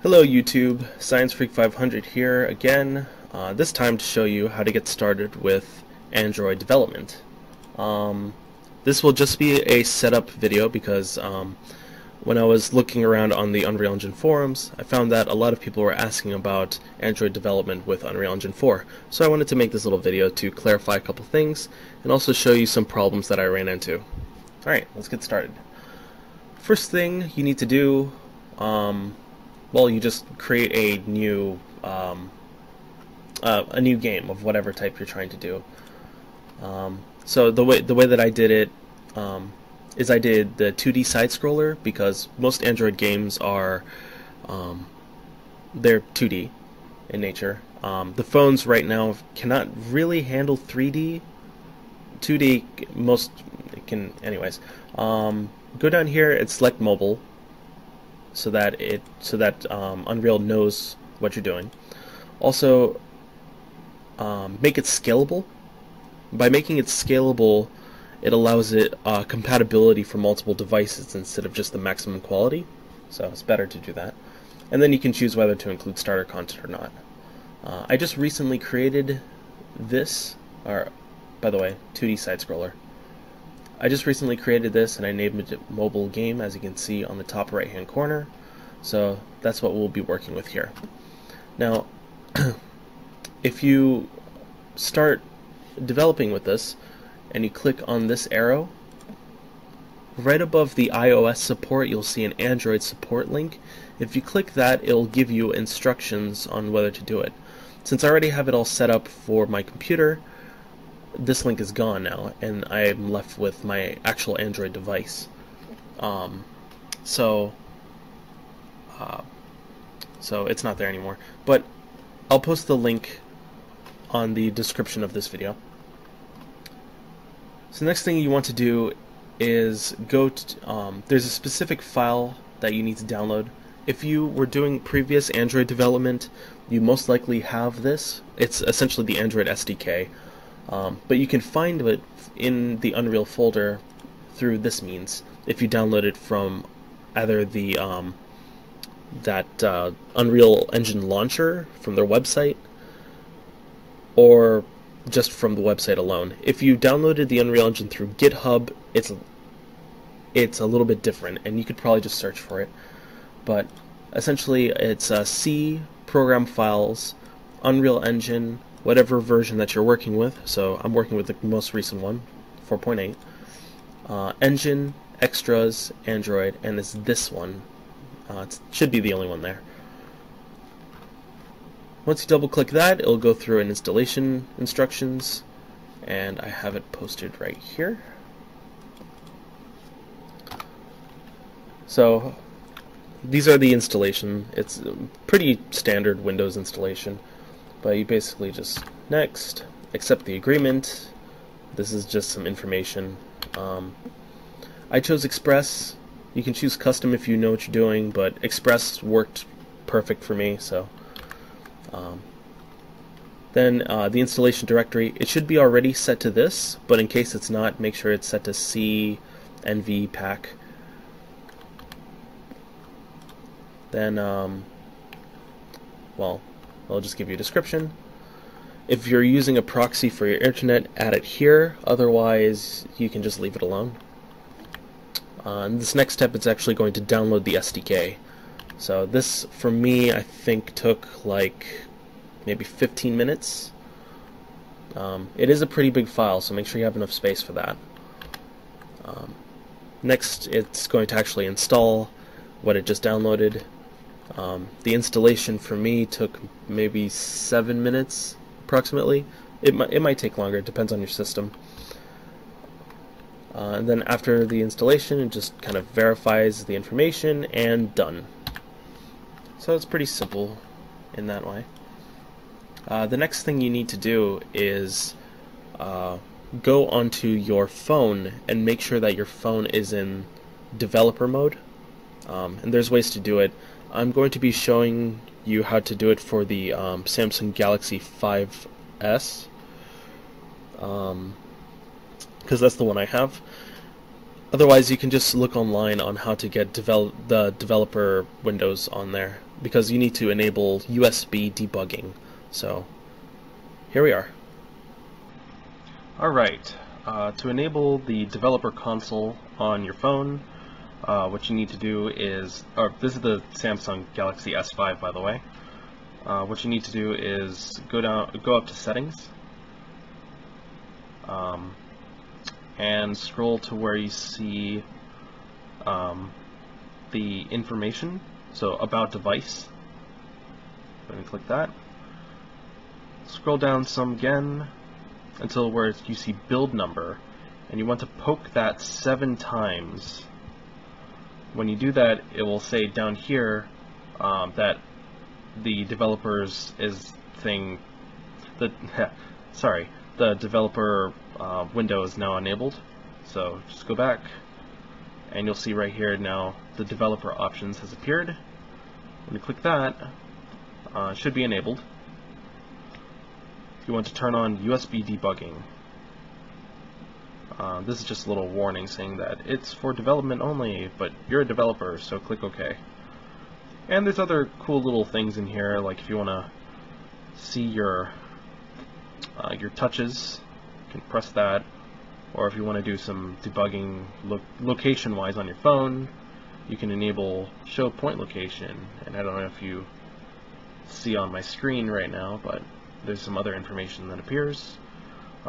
Hello YouTube, Science Freak 500 here again, uh, this time to show you how to get started with Android development. Um, this will just be a setup video because um, when I was looking around on the Unreal Engine forums, I found that a lot of people were asking about Android development with Unreal Engine 4. So I wanted to make this little video to clarify a couple things and also show you some problems that I ran into. Alright, let's get started. First thing you need to do um, well, you just create a new um, uh, a new game of whatever type you're trying to do. Um, so the way the way that I did it um, is I did the 2D side scroller because most Android games are um, they're 2D in nature. Um, the phones right now cannot really handle 3D. 2D most can anyways. Um, go down here and select mobile so that it so that um, Unreal knows what you're doing. Also, um, make it scalable. By making it scalable, it allows it uh, compatibility for multiple devices instead of just the maximum quality. So it's better to do that. And then you can choose whether to include starter content or not. Uh, I just recently created this, or by the way, 2D side scroller. I just recently created this and I named it mobile game as you can see on the top right hand corner. So that's what we'll be working with here. Now, if you start developing with this and you click on this arrow, right above the iOS support you'll see an Android support link. If you click that, it'll give you instructions on whether to do it. Since I already have it all set up for my computer, this link is gone now, and I'm left with my actual Android device. Um, so, uh, so it's not there anymore. But I'll post the link on the description of this video. So the next thing you want to do is go to, um, there's a specific file that you need to download. If you were doing previous Android development, you most likely have this. It's essentially the Android SDK. Um, but you can find it in the Unreal folder through this means if you download it from either the um, that uh, Unreal Engine launcher from their website or just from the website alone. If you downloaded the Unreal Engine through GitHub, it's it's a little bit different, and you could probably just search for it. But essentially, it's uh, C program files, Unreal Engine, whatever version that you're working with. So I'm working with the most recent one, 4.8. Uh, engine, extras, Android, and it's this one. Uh, it should be the only one there. Once you double click that, it'll go through an installation instructions, and I have it posted right here. So these are the installation. It's pretty standard Windows installation. But you basically just next, accept the agreement. This is just some information. Um, I chose Express. You can choose custom if you know what you're doing, but Express worked perfect for me. So um, then uh, the installation directory, it should be already set to this, but in case it's not, make sure it's set to C NV pack. Then, um, well, I'll just give you a description. If you're using a proxy for your internet, add it here. Otherwise, you can just leave it alone. Uh, this next step is actually going to download the SDK. So this, for me, I think took like maybe 15 minutes. Um, it is a pretty big file, so make sure you have enough space for that. Um, next, it's going to actually install what it just downloaded. Um, the installation for me took maybe seven minutes, approximately. It might it might take longer. It depends on your system. Uh, and then after the installation, it just kind of verifies the information and done. So it's pretty simple in that way. Uh, the next thing you need to do is uh, go onto your phone and make sure that your phone is in developer mode. Um, and there's ways to do it. I'm going to be showing you how to do it for the um, Samsung Galaxy 5S because um, that's the one I have. Otherwise, you can just look online on how to get develop the developer windows on there. because you need to enable USB debugging. So here we are. Alright, uh, to enable the developer console on your phone, uh, what you need to do is, or this is the Samsung Galaxy S5 by the way, uh, what you need to do is go down, go up to settings, um, and scroll to where you see um, the information, so about device. Let me click that. Scroll down some again until where you see build number, and you want to poke that seven times. When you do that, it will say down here um, that the developers is thing, the sorry, the developer uh, window is now enabled. So just go back, and you'll see right here now the developer options has appeared. When you click that, uh, should be enabled. You want to turn on USB debugging. Uh, this is just a little warning saying that it's for development only, but you're a developer, so click OK. And there's other cool little things in here, like if you want to see your uh, your touches, you can press that, or if you want to do some debugging lo location-wise on your phone, you can enable show point location, and I don't know if you see on my screen right now, but there's some other information that appears,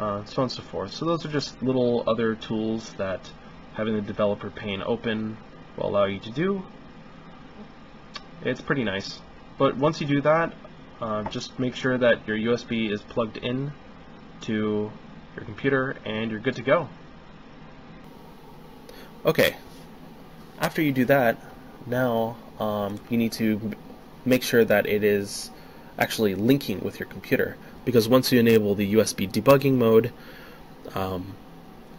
uh, so on and so forth. So those are just little other tools that having the developer pane open will allow you to do. It's pretty nice. But once you do that, uh, just make sure that your USB is plugged in to your computer and you're good to go. Okay, after you do that, now um, you need to make sure that it is actually linking with your computer because once you enable the USB debugging mode, um,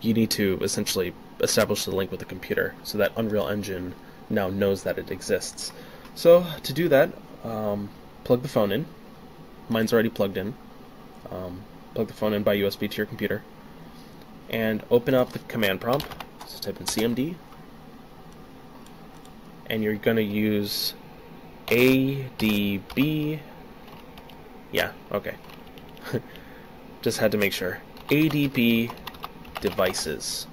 you need to essentially establish the link with the computer so that Unreal Engine now knows that it exists. So to do that, um, plug the phone in. Mine's already plugged in. Um, plug the phone in by USB to your computer, and open up the command prompt. So type in CMD, and you're going to use ADB. Yeah, okay. Just had to make sure. ADB devices.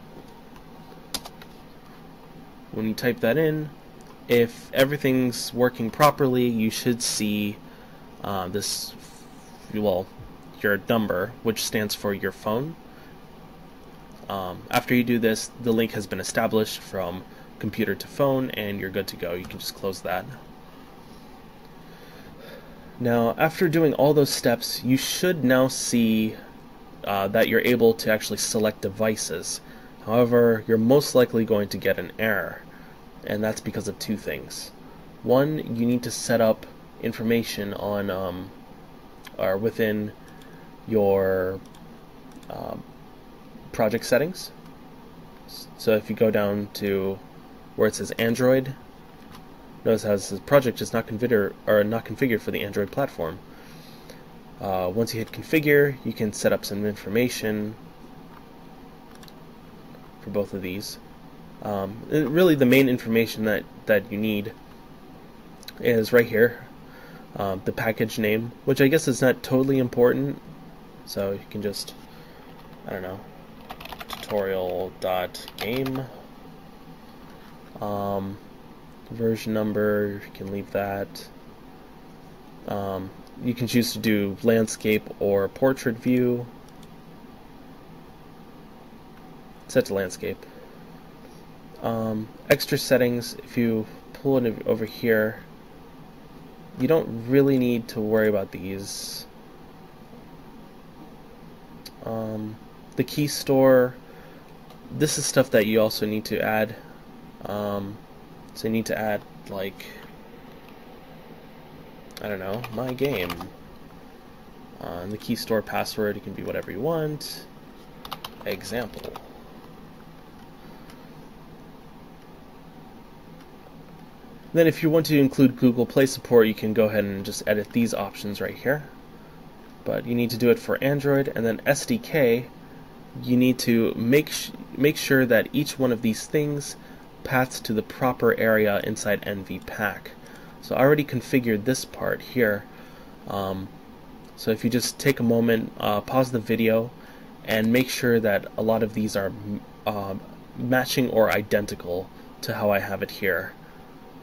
When you type that in, if everything's working properly, you should see uh, this, well, your number, which stands for your phone. Um, after you do this, the link has been established from computer to phone, and you're good to go. You can just close that. Now, after doing all those steps, you should now see uh, that you're able to actually select devices. However, you're most likely going to get an error, and that's because of two things. One, you need to set up information on um, or within your um, project settings. So if you go down to where it says Android, notice how this project is not configured or not configured for the Android platform. Uh, once you hit configure, you can set up some information for both of these. Um, really, the main information that that you need is right here, uh, the package name, which I guess is not totally important so you can just, I don't know, tutorial.game. Um, version number, you can leave that. Um, you can choose to do landscape or portrait view. Set to landscape. Um, extra settings, if you pull it over here, you don't really need to worry about these um, the key store this is stuff that you also need to add um, so you need to add like I don't know my game. Uh, the key store password it can be whatever you want. Example. Then if you want to include Google Play support you can go ahead and just edit these options right here. But you need to do it for Android and then SDK you need to make make sure that each one of these things paths to the proper area inside NVPack So I already configured this part here. Um, so if you just take a moment, uh, pause the video, and make sure that a lot of these are uh, matching or identical to how I have it here.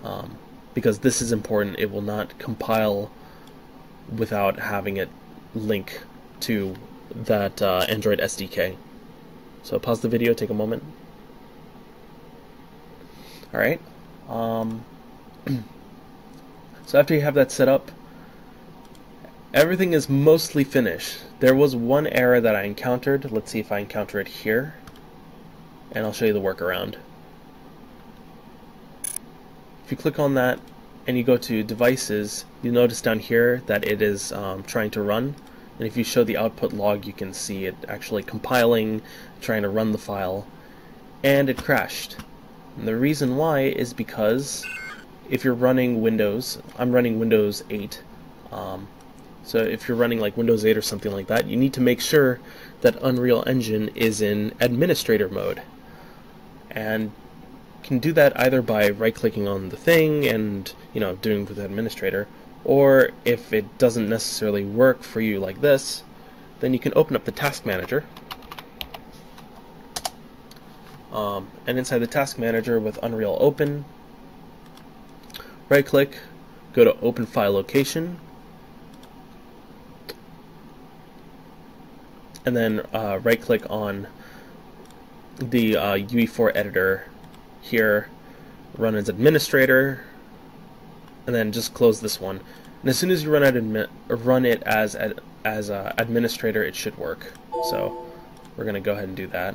Um, because this is important, it will not compile without having it link to that uh, Android SDK. So pause the video, take a moment. Alright. Um, so after you have that set up, everything is mostly finished. There was one error that I encountered. Let's see if I encounter it here. And I'll show you the workaround. If you click on that and you go to devices, you'll notice down here that it is um, trying to run. And if you show the output log, you can see it actually compiling, trying to run the file, and it crashed. And the reason why is because if you're running Windows, I'm running Windows 8, um, so if you're running like Windows 8 or something like that, you need to make sure that Unreal Engine is in administrator mode. And can do that either by right-clicking on the thing and, you know, doing with administrator, or if it doesn't necessarily work for you like this, then you can open up the task manager um, and inside the task manager with Unreal open, right click, go to open file location, and then uh, right click on the uh, UE4 editor here, run as administrator, and then just close this one. And as soon as you run, run it as ad as uh, administrator, it should work. So we're going to go ahead and do that.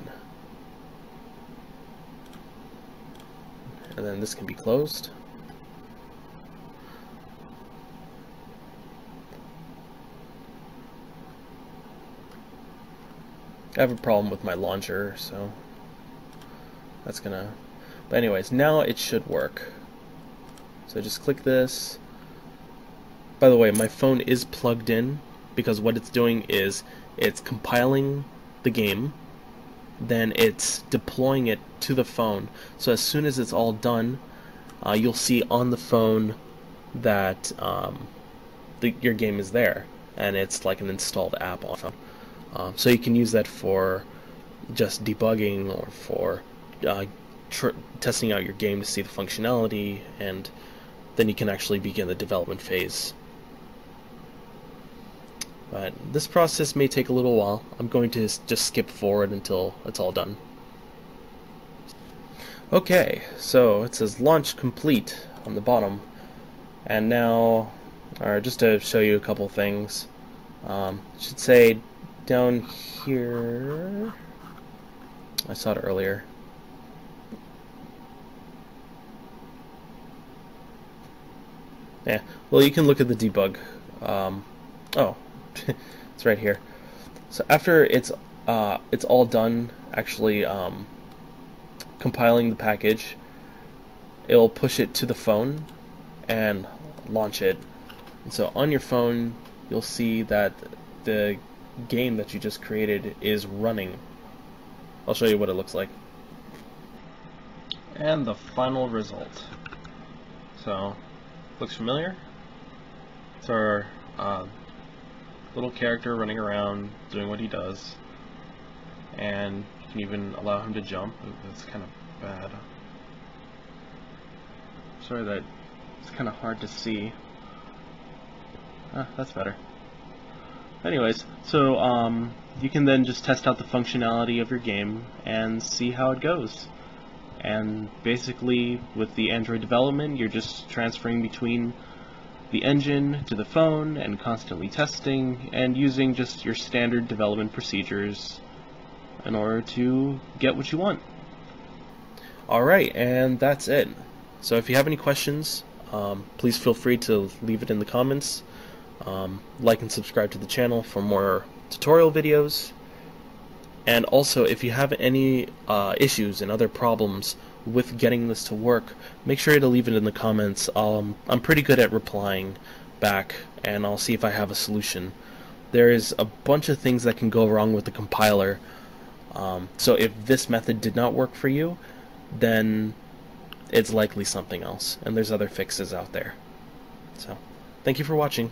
And then this can be closed. I have a problem with my launcher, so that's gonna... But anyways, now it should work. So just click this. By the way, my phone is plugged in because what it's doing is it's compiling the game then it's deploying it to the phone. So as soon as it's all done, uh, you'll see on the phone that um, the, your game is there, and it's like an installed app on phone. Uh, so you can use that for just debugging or for uh, testing out your game to see the functionality, and then you can actually begin the development phase. But this process may take a little while. I'm going to just skip forward until it's all done. Okay, so it says launch complete on the bottom. And now, or just to show you a couple things, um, should say down here, I saw it earlier. Yeah, well you can look at the debug. Um, oh, it's right here. So after it's uh, it's all done, actually um, compiling the package, it'll push it to the phone and launch it. And so on your phone, you'll see that the game that you just created is running. I'll show you what it looks like. And the final result. So, looks familiar? It's our uh, little character running around doing what he does. And you can even allow him to jump. That's kind of bad. Sorry that it's kind of hard to see. Ah, that's better. Anyways so um, you can then just test out the functionality of your game and see how it goes. And basically with the Android development you're just transferring between the engine to the phone and constantly testing and using just your standard development procedures in order to get what you want. Alright, and that's it. So if you have any questions, um, please feel free to leave it in the comments. Um, like and subscribe to the channel for more tutorial videos. And also, if you have any uh, issues and other problems with getting this to work, make sure to leave it in the comments. Um, I'm pretty good at replying back, and I'll see if I have a solution. There is a bunch of things that can go wrong with the compiler. Um, so if this method did not work for you, then it's likely something else, and there's other fixes out there. So, thank you for watching.